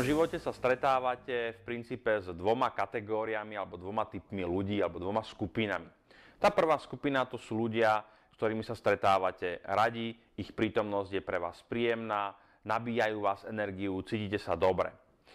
svojom živote sa stretávate v princípe s dvoma kategóriami alebo dvoma typmi ľudí alebo dvoma skupinami. Tá prvá skupina to sú ľudia, s ktorými sa stretávate radi, ich prítomnosť je pre vás príjemná, nabíjajú vás energiu, cítite sa dobre.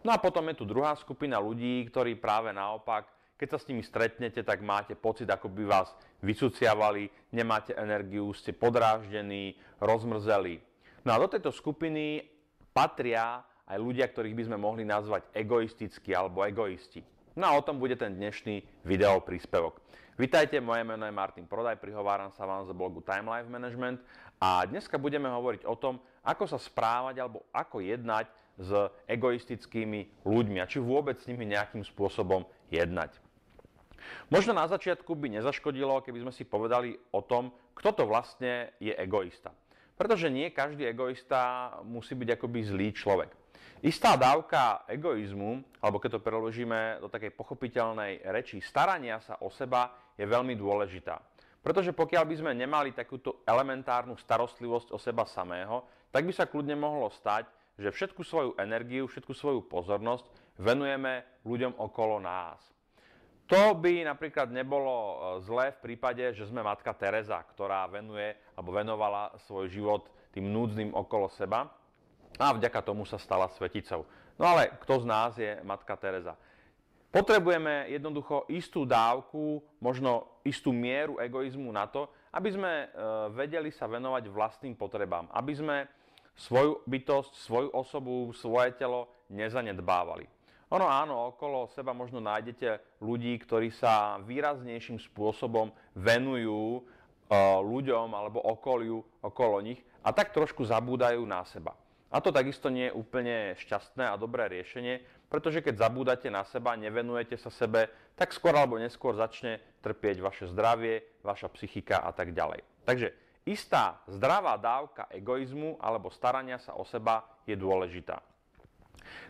No a potom je tu druhá skupina ľudí, ktorí práve naopak, keď sa s nimi stretnete, tak máte pocit, ako by vás vysuciavali, nemáte energiu, ste podráždení, rozmrzeli. No a do tejto skupiny patria aj ľudia, ktorých by sme mohli nazvať egoistickí alebo egoisti. No a o tom bude ten dnešný video príspevok. Vitajte, moje meno je Martin Prodaj, prihováram sa vám z blogu Time Life Management a dneska budeme hovoriť o tom, ako sa správať alebo ako jednať s egoistickými ľuďmi a či vôbec s nimi nejakým spôsobom jednať. Možno na začiatku by nezaškodilo, keby sme si povedali o tom, kto to vlastne je egoista. Pretože nie každý egoista musí byť akoby zlý človek. Istá dávka egoizmu, alebo keď to preložíme do takej pochopiteľnej reči, starania sa o seba je veľmi dôležitá. Pretože pokiaľ by sme nemali takúto elementárnu starostlivosť o seba samého, tak by sa kľudne mohlo stať, že všetku svoju energiu, všetku svoju pozornosť venujeme ľuďom okolo nás. To by napríklad nebolo e, zlé v prípade, že sme matka Teresa, ktorá venuje alebo venovala svoj život tým núdznym okolo seba a vďaka tomu sa stala sveticou. No ale kto z nás je Matka Teresa? Potrebujeme jednoducho istú dávku, možno istú mieru egoizmu na to, aby sme e, vedeli sa venovať vlastným potrebám, aby sme svoju bytosť, svoju osobu, svoje telo nezanedbávali. Ono áno, okolo seba možno nájdete ľudí, ktorí sa výraznejším spôsobom venujú e, ľuďom alebo okoliu okolo nich a tak trošku zabúdajú na seba. A to takisto nie je úplne šťastné a dobré riešenie, pretože keď zabúdate na seba, nevenujete sa sebe, tak skôr alebo neskôr začne trpieť vaše zdravie, vaša psychika a tak ďalej. Takže istá zdravá dávka egoizmu alebo starania sa o seba je dôležitá.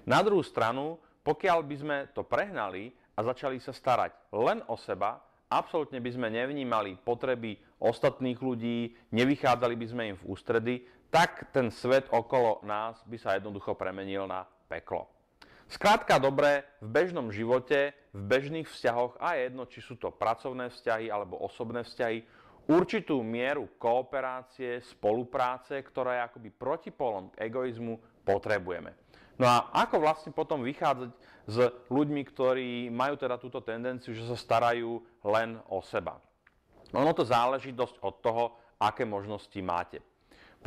Na druhú stranu, pokiaľ by sme to prehnali a začali sa starať len o seba, absolútne by sme nevnímali potreby ostatných ľudí, nevychádzali by sme im v ústredy, tak ten svet okolo nás by sa jednoducho premenil na peklo. Skrátka dobre, v bežnom živote, v bežných vzťahoch, a jedno, či sú to pracovné vzťahy alebo osobné vzťahy, určitú mieru kooperácie, spolupráce, ktorá je akoby protipolom egoizmu, potrebujeme. No a ako vlastne potom vychádzať s ľuďmi, ktorí majú teda túto tendenciu, že sa starajú len o seba? Ono to záleží dosť od toho, aké možnosti máte.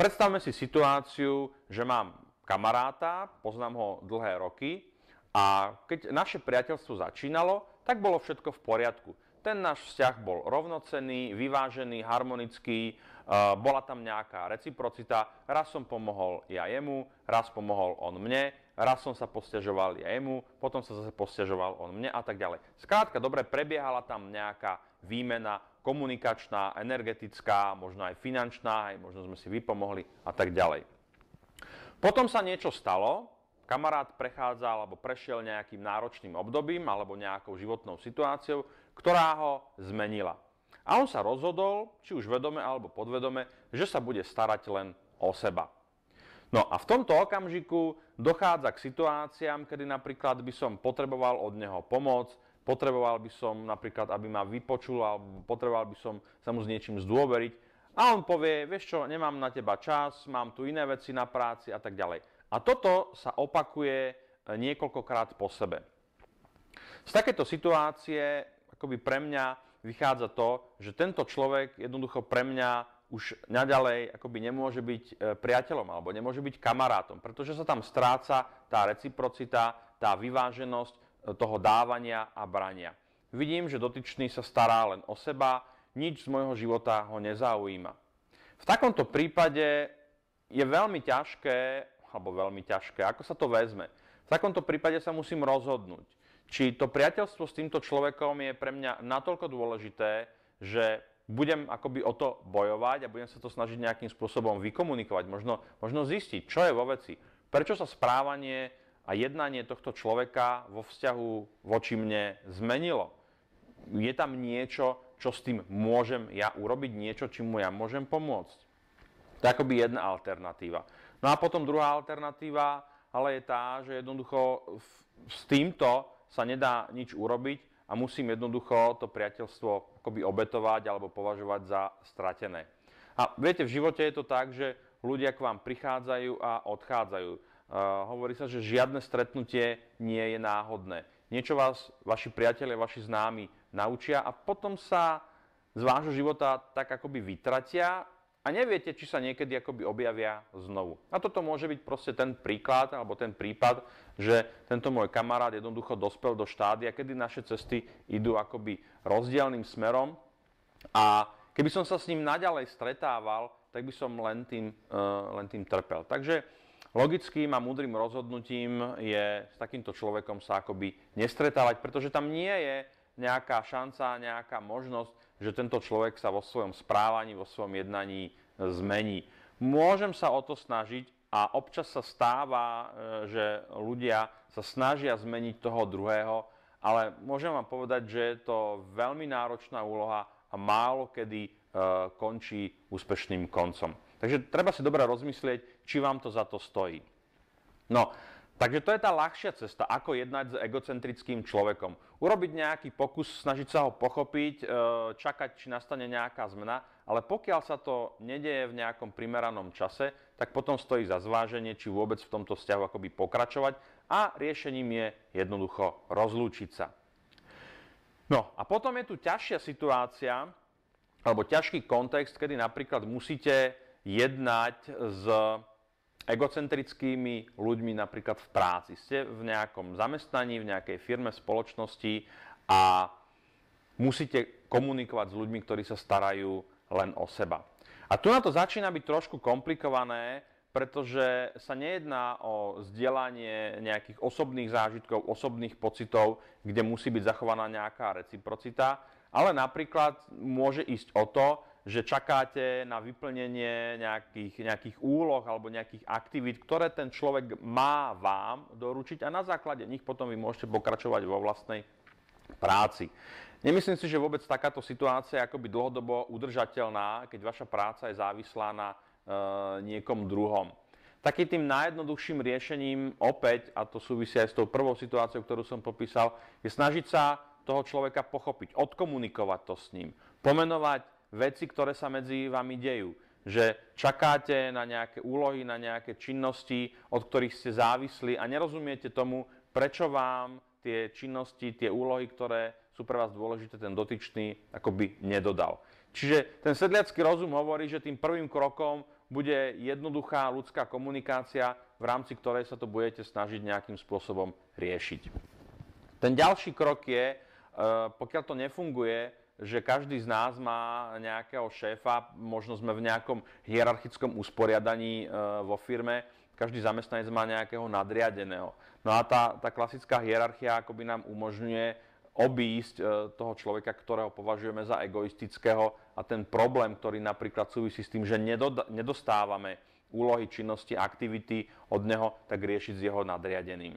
Predstavme si situáciu, že mám kamaráta, poznám ho dlhé roky a keď naše priateľstvo začínalo, tak bolo všetko v poriadku. Ten náš vzťah bol rovnocenný, vyvážený, harmonický, e, bola tam nejaká reciprocita, raz som pomohol ja jemu, raz pomohol on mne, raz som sa posťažoval ja jemu, potom sa zase posťažoval on mne a tak ďalej. Skrátka, dobre, prebiehala tam nejaká výmena komunikačná, energetická, možno aj finančná, aj možno sme si vypomohli a tak ďalej. Potom sa niečo stalo, kamarát prechádzal alebo prešiel nejakým náročným obdobím alebo nejakou životnou situáciou, ktorá ho zmenila. A on sa rozhodol, či už vedome alebo podvedome, že sa bude starať len o seba. No a v tomto okamžiku dochádza k situáciám, kedy napríklad by som potreboval od neho pomoc, potreboval by som napríklad, aby ma vypočul, alebo potreboval by som sa mu s niečím zdôveriť. A on povie, vieš čo, nemám na teba čas, mám tu iné veci na práci a tak ďalej. A toto sa opakuje e, niekoľkokrát po sebe. Z takéto situácie akoby pre mňa vychádza to, že tento človek jednoducho pre mňa už naďalej akoby nemôže byť e, priateľom alebo nemôže byť kamarátom, pretože sa tam stráca tá reciprocita, tá vyváženosť, toho dávania a brania. Vidím, že dotyčný sa stará len o seba, nič z môjho života ho nezaujíma. V takomto prípade je veľmi ťažké, alebo veľmi ťažké, ako sa to vezme. V takomto prípade sa musím rozhodnúť, či to priateľstvo s týmto človekom je pre mňa natoľko dôležité, že budem akoby o to bojovať a budem sa to snažiť nejakým spôsobom vykomunikovať, možno, možno zistiť, čo je vo veci, prečo sa správanie a jednanie tohto človeka vo vzťahu voči mne zmenilo. Je tam niečo, čo s tým môžem ja urobiť, niečo, čím mu ja môžem pomôcť. To je akoby jedna alternatíva. No a potom druhá alternatíva, ale je tá, že jednoducho s týmto sa nedá nič urobiť a musím jednoducho to priateľstvo akoby obetovať alebo považovať za stratené. A viete, v živote je to tak, že ľudia k vám prichádzajú a odchádzajú. Hovorí sa, že žiadne stretnutie nie je náhodné. Niečo vás vaši priatelia, vaši známi naučia a potom sa z vášho života tak akoby vytratia a neviete, či sa niekedy akoby objavia znovu. A toto môže byť proste ten príklad alebo ten prípad, že tento môj kamarát jednoducho dospel do štádia, kedy naše cesty idú akoby rozdielným smerom a keby som sa s ním naďalej stretával, tak by som len tým, uh, len tým trpel. Takže logickým a múdrym rozhodnutím je s takýmto človekom sa akoby nestretávať, pretože tam nie je nejaká šanca, nejaká možnosť, že tento človek sa vo svojom správaní, vo svojom jednaní zmení. Môžem sa o to snažiť a občas sa stáva, e, že ľudia sa snažia zmeniť toho druhého, ale môžem vám povedať, že je to veľmi náročná úloha a málo kedy e, končí úspešným koncom. Takže treba si dobre rozmyslieť, či vám to za to stojí. No, Takže to je tá ľahšia cesta, ako jednať s egocentrickým človekom. Urobiť nejaký pokus, snažiť sa ho pochopiť, e, čakať, či nastane nejaká zmena, ale pokiaľ sa to nedieje v nejakom primeranom čase, tak potom stojí za zváženie, či vôbec v tomto vzťahu akoby pokračovať a riešením je jednoducho rozlúčiť sa. No a potom je tu ťažšia situácia, alebo ťažký kontext, kedy napríklad musíte jednať s egocentrickými ľuďmi napríklad v práci. Ste v nejakom zamestnaní, v nejakej firme, spoločnosti a musíte komunikovať s ľuďmi, ktorí sa starajú len o seba. A tu na to začína byť trošku komplikované, pretože sa nejedná o zdieľanie nejakých osobných zážitkov, osobných pocitov, kde musí byť zachovaná nejaká reciprocita, ale napríklad môže ísť o to, že čakáte na vyplnenie nejakých, nejakých úloh alebo nejakých aktivít, ktoré ten človek má vám doručiť a na základe nich potom vy môžete pokračovať vo vlastnej práci. Nemyslím si, že vôbec takáto situácia je akoby dlhodobo udržateľná, keď vaša práca je závislá na e, niekom druhom. Takým tým najjednoduchším riešením opäť, a to súvisí aj s tou prvou situáciou, ktorú som popísal, je snažiť sa toho človeka pochopiť, odkomunikovať to s ním, pomenovať veci, ktoré sa medzi vami dejú. Že čakáte na nejaké úlohy, na nejaké činnosti, od ktorých ste závisli a nerozumiete tomu, prečo vám tie činnosti, tie úlohy, ktoré sú pre vás dôležité, ten dotyčný akoby nedodal. Čiže ten sedliacký rozum hovorí, že tým prvým krokom bude jednoduchá ľudská komunikácia, v rámci ktorej sa to budete snažiť nejakým spôsobom riešiť. Ten ďalší krok je, e, pokiaľ to nefunguje, že každý z nás má nejakého šéfa, možno sme v nejakom hierarchickom usporiadaní e, vo firme, každý zamestnanec má nejakého nadriadeného. No a tá, tá klasická hierarchia akoby nám umožňuje obísť e, toho človeka, ktorého považujeme za egoistického a ten problém, ktorý napríklad súvisí s tým, že nedostávame úlohy, činnosti, aktivity od neho, tak riešiť s jeho nadriadeným.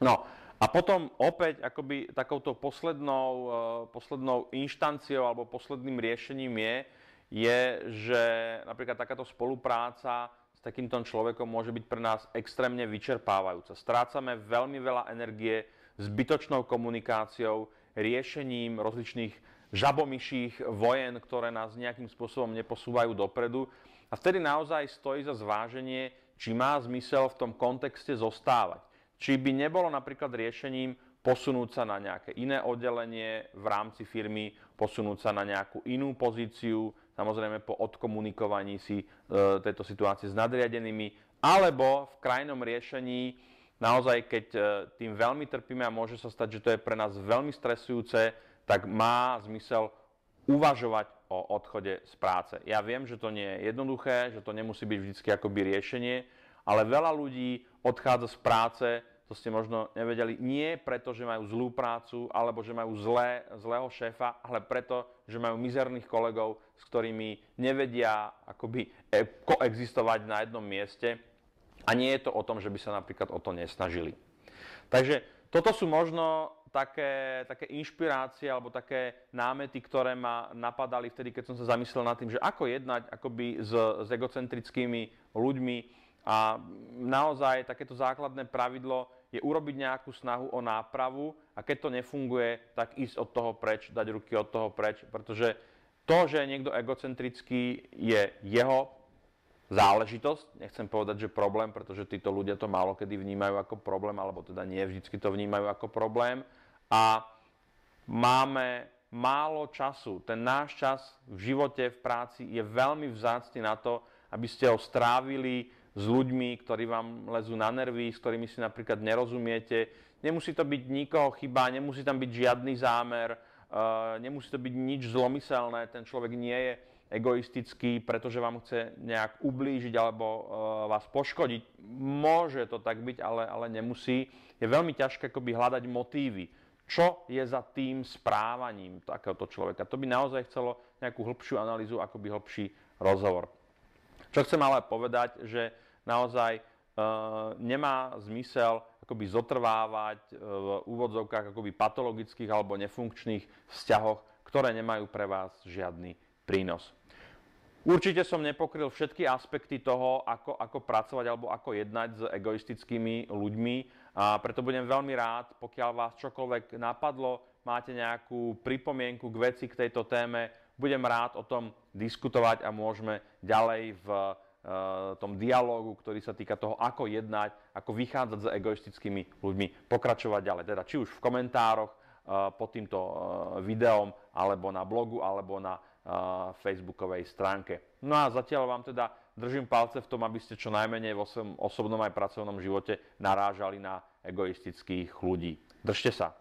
No, a potom opäť akoby takouto poslednou, uh, poslednou inštanciou alebo posledným riešením je, je, že napríklad takáto spolupráca s takýmto človekom môže byť pre nás extrémne vyčerpávajúca. Strácame veľmi veľa energie zbytočnou komunikáciou, riešením rozličných žabomyších vojen, ktoré nás nejakým spôsobom neposúvajú dopredu. A vtedy naozaj stojí za zváženie, či má zmysel v tom kontexte zostávať. Či by nebolo napríklad riešením posunúť sa na nejaké iné oddelenie v rámci firmy, posunúť sa na nejakú inú pozíciu, samozrejme po odkomunikovaní si e, tejto situácie s nadriadenými, alebo v krajnom riešení naozaj, keď e, tým veľmi trpíme a môže sa stať, že to je pre nás veľmi stresujúce, tak má zmysel uvažovať o odchode z práce. Ja viem, že to nie je jednoduché, že to nemusí byť vždy akoby riešenie, ale veľa ľudí odchádza z práce to ste možno nevedeli, nie preto, že majú zlú prácu alebo že majú zlé, zlého šéfa, ale preto, že majú mizerných kolegov, s ktorými nevedia akoby e, koexistovať na jednom mieste a nie je to o tom, že by sa napríklad o to nesnažili. Takže toto sú možno také, také inšpirácie alebo také námety, ktoré ma napadali vtedy, keď som sa zamyslel nad tým, že ako jednať akoby s, s egocentrickými ľuďmi, A naozaj takéto základné pravidlo je urobiť nejakú snahu o nápravu a keď to nefunguje, tak ísť od toho preč, dať ruky od toho preč, pretože to, že je niekto egocentrický, je jeho záležitosť. Nechcem povedať, že problém, pretože títo ľudia to málo kedy vnímajú ako problém, alebo teda nie vždycky to vnímajú ako problém. A máme málo času. Ten náš čas v živote, v práci je veľmi vzácný na to, aby ste ho strávili s ľuďmi, ktorí vám lezú na nervy, s ktorými si napríklad nerozumiete. Nemusí to byť nikoho chyba, nemusí tam byť žiadny zámer, uh, nemusí to byť nič zlomyselné, ten človek nie je egoistický, pretože vám chce nejak ublížiť alebo uh, vás poškodiť. Môže to tak byť, ale, ale nemusí. Je veľmi ťažké akoby hľadať motívy. Čo je za tým správaním takéhoto človeka? To by naozaj chcelo nejakú hĺbšiu analýzu, akoby hĺbší rozhovor. Čo chcem ale povedať, že naozaj e, nemá zmysel akoby zotrvávať e, v úvodzovkách akoby patologických alebo nefunkčných vzťahoch, ktoré nemajú pre vás žiadny prínos. Určite som nepokryl všetky aspekty toho, ako, ako pracovať alebo ako jednať s egoistickými ľuďmi a preto budem veľmi rád, pokiaľ vás čokoľvek napadlo, máte nejakú pripomienku k veci k tejto téme, budem rád o tom diskutovať a môžeme ďalej v tom dialógu, ktorý sa týka toho, ako jednať, ako vychádzať s egoistickými ľuďmi, pokračovať ďalej. Teda či už v komentároch e, pod týmto e, videom, alebo na blogu, alebo na facebookovej stránke. No a zatiaľ vám teda držím palce v tom, aby ste čo najmenej vo svojom osobnom aj pracovnom živote narážali na egoistických ľudí. Držte sa.